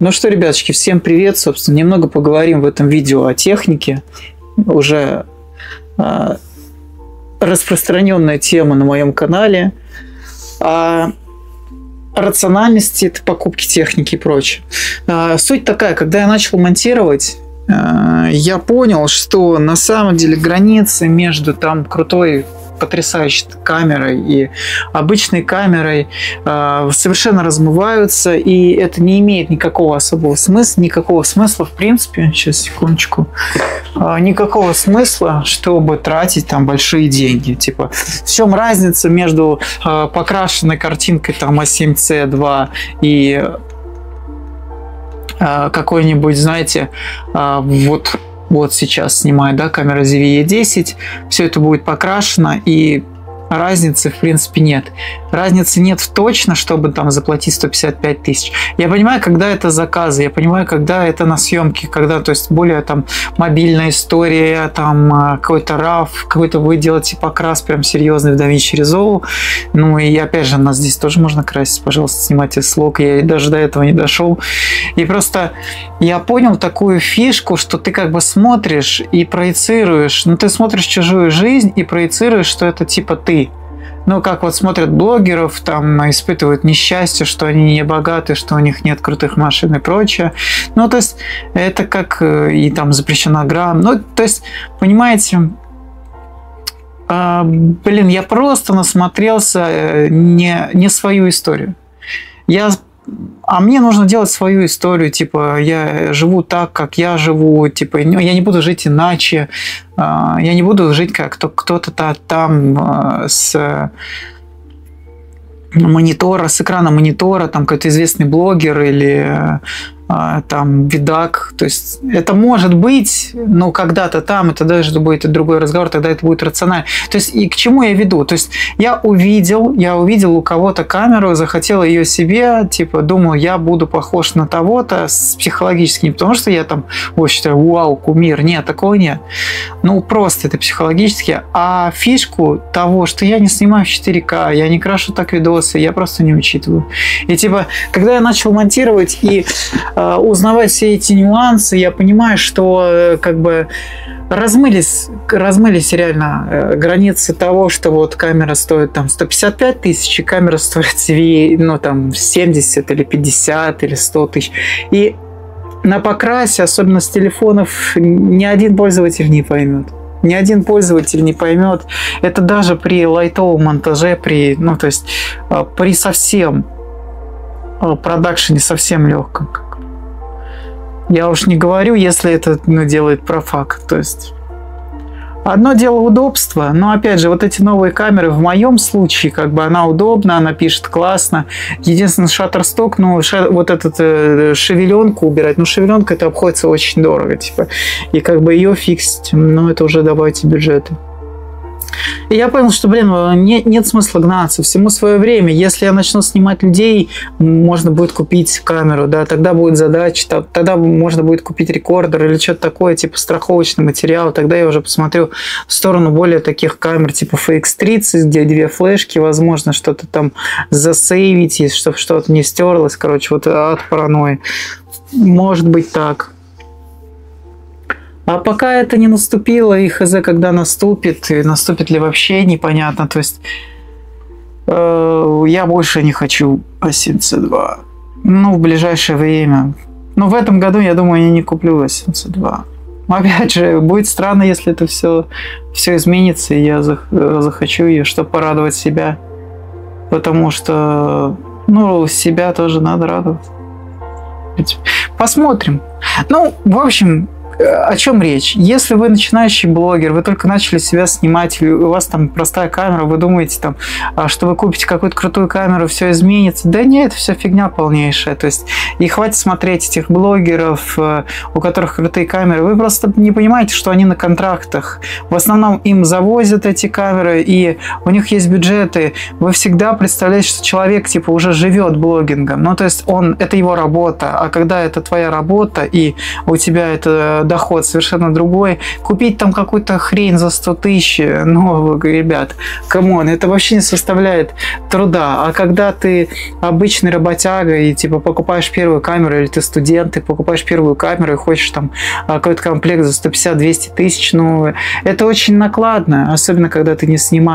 Ну что, ребяточки, всем привет. Собственно, немного поговорим в этом видео о технике. Уже э, распространенная тема на моем канале. О рациональности покупки техники и прочее. Э, суть такая, когда я начал монтировать, э, я понял, что на самом деле границы между там крутой потрясающей камерой и обычной камерой э, совершенно размываются, и это не имеет никакого особого смысла, никакого смысла в принципе, сейчас секундочку, э, никакого смысла, чтобы тратить там большие деньги. Типа, в чем разница между э, покрашенной картинкой там А7C2 и какой-нибудь, знаете, вот вот сейчас снимаю, да, камера ZVE10, все это будет покрашено, и разницы, в принципе, нет. Разницы нет точно, чтобы там заплатить 155 тысяч. Я понимаю, когда это заказы, я понимаю, когда это на съемке, когда, то есть, более там мобильная история, там а, какой-то RAW, какой-то вы делаете покрас прям серьезный в DaVinci Resolve. Ну и опять же, нас здесь тоже можно красить, пожалуйста, снимайте слог. Я даже до этого не дошел. И просто я понял такую фишку, что ты как бы смотришь и проецируешь, ну ты смотришь чужую жизнь и проецируешь, что это типа ты ну, как вот смотрят блогеров, там испытывают несчастье, что они не богаты, что у них нет крутых машин и прочее. Ну, то есть, это как э, и там запрещена грамм. Ну, то есть, понимаете, э, блин, я просто насмотрелся э, не, не свою историю. Я а мне нужно делать свою историю, типа, я живу так, как я живу, типа, я не буду жить иначе, а, я не буду жить как кто-то там а, с монитора, с экрана монитора, там какой-то известный блогер или там видак. То есть это может быть, но когда-то там это даже будет другой разговор, тогда это будет рационально. То есть и к чему я веду? То есть я увидел, я увидел у кого-то камеру, захотел ее себе, типа думал, я буду похож на того-то с психологически, не потому что я там, вот считаю, вау, кумир, нет, такого нет. Ну просто это психологически, а фишку того, что я не снимаю в 4К, я не крашу так видосы, я просто не учитываю. И типа, когда я начал монтировать и узнавать все эти нюансы, я понимаю, что э, как бы размылись, размылись реально э, границы того, что вот камера стоит там 155 тысяч, и камера стоит ну там 70 или 50 или 100 тысяч. И на покрасе, особенно с телефонов, ни один пользователь не поймет. Ни один пользователь не поймет. Это даже при лайтовом монтаже, при, ну, то есть при совсем продакшене совсем легком. Я уж не говорю, если это ну, делает профак. То есть Одно дело удобство, но опять же, вот эти новые камеры, в моем случае, как бы она удобна, она пишет классно. Единственное, шаттерсток, ну, ша, вот этот э, шевеленку убирать, ну, шевеленка это обходится очень дорого, типа. И как бы ее фиксить, ну, это уже добавьте бюджеты. Я понял, что, блин, нет, нет смысла гнаться, всему свое время. Если я начну снимать людей, можно будет купить камеру, да, тогда будет задача, тогда можно будет купить рекордер или что-то такое, типа страховочный материал, тогда я уже посмотрю в сторону более таких камер, типа FX30, где две флешки, возможно, что-то там засейвить, чтобы что-то не стерлось, короче, вот от паранойи. Может быть так. А пока это не наступило, и хз, когда наступит, и наступит ли вообще, непонятно. То есть э, я больше не хочу Осинца 2. Ну, в ближайшее время. Но в этом году, я думаю, я не куплю Осинца 2. Опять же, будет странно, если это все, все изменится, и я захочу ее, чтобы порадовать себя. Потому что, ну, себя тоже надо радовать. Посмотрим. Ну, в общем, о чем речь? Если вы начинающий блогер, вы только начали себя снимать, у вас там простая камера, вы думаете, там, а, что вы купите какую-то крутую камеру, все изменится. Да нет, это все фигня полнейшая. То есть, и хватит смотреть этих блогеров, э, у которых крутые камеры. Вы просто не понимаете, что они на контрактах. В основном им завозят эти камеры, и у них есть бюджеты. Вы всегда представляете, что человек, типа, уже живет блогингом. Ну, то есть, он, это его работа. А когда это твоя работа, и у тебя это доход совершенно другой. Купить там какую-то хрень за 100 тысяч, ну, ребят, come on, это вообще не составляет труда. А когда ты обычный работяга и типа покупаешь первую камеру, или ты студент, ты покупаешь первую камеру и хочешь там а, какой-то комплект за 150-200 тысяч, ну, это очень накладно, особенно когда ты не снимаешь